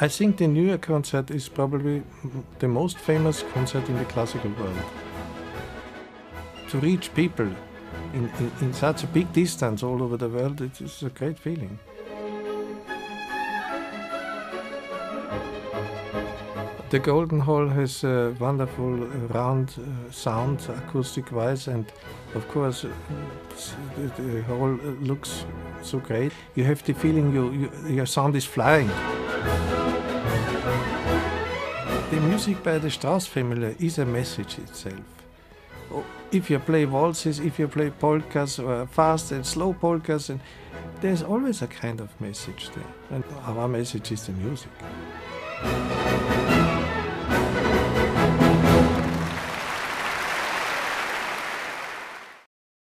I think the New Year concert is probably the most famous concert in the classical world. To reach people in, in, in such a big distance all over the world, it is a great feeling. The Golden Hall has a wonderful round uh, sound, acoustic wise, and of course, uh, the, the hall looks so great. You have the feeling you, you, your sound is flying. The music by the Strauss family is a message itself. Oh, If you play waltzes, if you play polkas, or fast and slow polkas, and there's always a kind of message there. And our message is the music.